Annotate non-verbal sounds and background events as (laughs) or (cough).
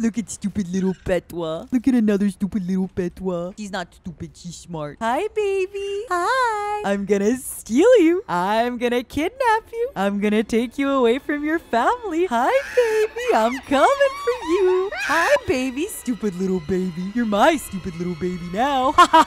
Look at stupid little Petwa. Look at another stupid little Petwa. She's not stupid, she's smart. Hi, baby. Hi. I'm gonna steal you. I'm gonna kidnap you. I'm gonna take you away from your family. Hi, baby. I'm coming for you. Hi, baby. Stupid little baby. You're my stupid little baby now. (laughs)